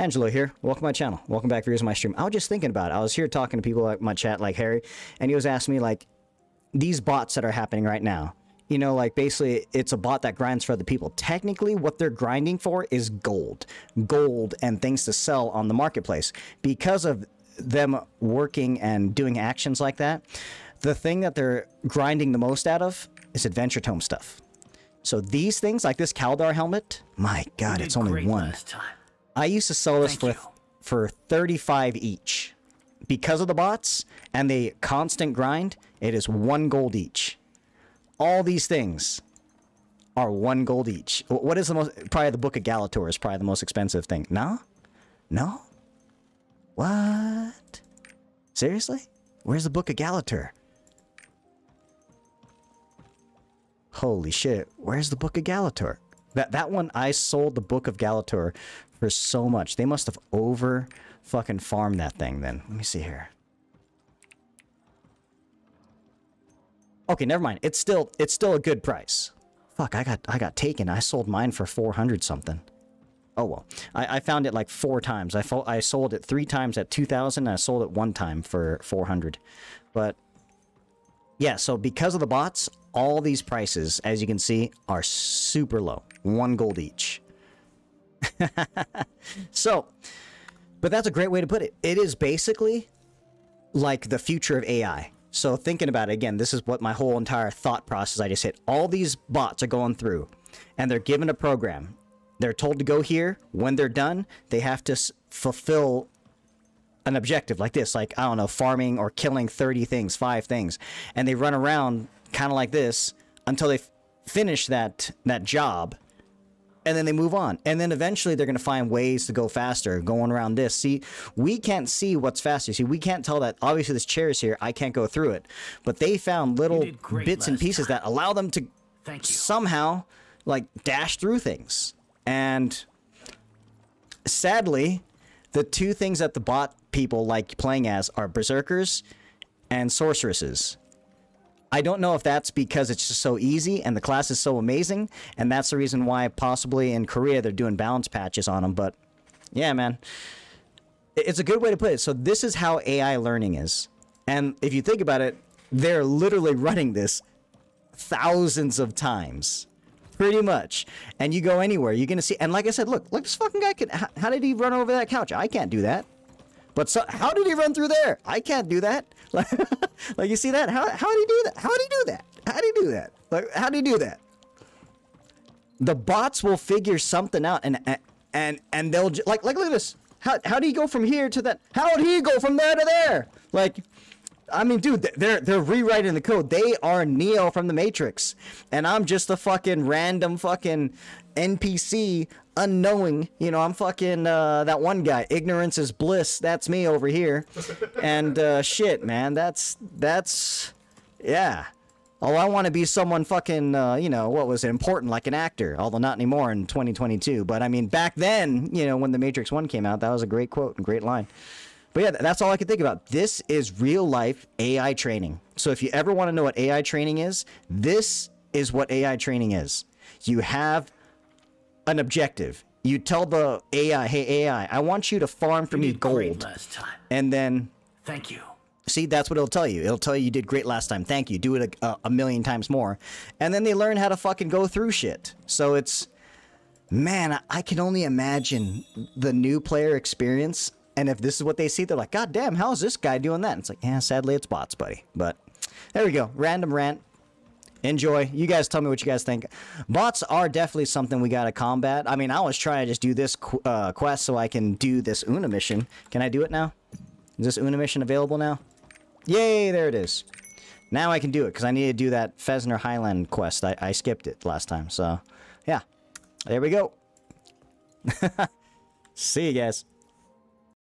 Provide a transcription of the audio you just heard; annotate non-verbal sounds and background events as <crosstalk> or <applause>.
Angelo here. Welcome to my channel. Welcome back viewers of my stream. I was just thinking about it. I was here talking to people like my chat, like Harry, and he was asking me like these bots that are happening right now. You know, like basically it's a bot that grinds for other people. Technically, what they're grinding for is gold, gold and things to sell on the marketplace. Because of them working and doing actions like that, the thing that they're grinding the most out of is Adventure Tome stuff. So these things, like this Kaldar helmet, my god, it's only one. I used to sell this Thank for for 35 each. Because of the bots and the constant grind, it is one gold each. All these things are one gold each. What is the most? Probably the Book of Galatur is probably the most expensive thing. No, no. What? Seriously? Where's the Book of Galatur? Holy shit! Where's the Book of Galatur? That that one I sold the Book of Galatur for so much. They must have over fucking farmed that thing. Then let me see here. Okay, never mind. It's still it's still a good price. Fuck, I got I got taken. I sold mine for four hundred something. Oh well, I, I found it like four times. I fo- I sold it three times at two thousand. and I sold it one time for four hundred. But yeah, so because of the bots, all these prices, as you can see, are super low. One gold each. <laughs> so, but that's a great way to put it. It is basically like the future of AI. So thinking about it again, this is what my whole entire thought process I just hit. All these bots are going through and they're given a program. They're told to go here. When they're done, they have to fulfill an objective like this, like I don't know, farming or killing 30 things, 5 things. And they run around kind of like this until they f- finish that that job and then they move on. And then eventually they're going to find ways to go faster, going around this. See, we can't see what's faster. See, we can't tell that obviously this chair is here. I can't go through it. But they found little bits and pieces that allow them to somehow like dash through things. And sadly, the two things that the bot people like playing as are berserkers and sorceresses. I don't know if that's because it's just so easy and the class is so amazing, and that's the reason why possibly in Korea they're doing balance patches on them. But yeah, man, it's a good way to put it. So this is how AI learning is, and if you think about it, they're literally <laughs> running this thousands of times, pretty much. And you go anywhere, you're gonna see. And like I said, look, look, this fucking guy can. How, how did he run over that couch? I can't do that. But so, how did he run through there? I can't do that. Like, <laughs> like you see that? How how did he do that? How did he do that? How did he do that? Like, how did he do that? The bots will figure something out, and and and, they'll like like look at this. How how do you go from here to that? How did he go from there to there? Like, I mean, dude, they're they're rewriting the code. They are Neo from the Matrix, and I'm just a fucking random fucking NPC, unknowing. You know, I'm fucking uh, that one guy. Ignorance is bliss. That's me over here, and uh, shit, man. That's that's yeah. Oh, I want to be someone fucking, uh, you know, what was it, important, like an actor. Although not anymore in 2022. But I mean, back then, you know, when The Matrix 1 came out, that was a great quote and great line. But yeah, that's all I could think about. This is real life AI training. So if you ever want to know what AI training is, this is what AI training is. You have an objective. You tell the AI, hey, AI, I want you to farm for You me gold. And then Thank you. See, that's what it'll tell you. It'll tell you you did great last time. Thank you. Do it a, a million times more. And then they learn how to fucking go through shit. So it's, man, I- I can only imagine the new player experience. And if this is what they see, they're like, God damn, how is this guy doing that? And it's like, yeah, sadly, it's bots, buddy. But there we go. Random rant. Enjoy. You guys tell me what you guys think. Bots are definitely something we got to combat. I mean, I was trying to just do this qu- uh, quest so I can do this Una mission. Can I do it now? Is this Una mission available now? Yay, there it is. Now I can do it because I need to do that Fesnar Highland quest. I, I skipped it last time. So, yeah. There we go. <laughs> See you guys.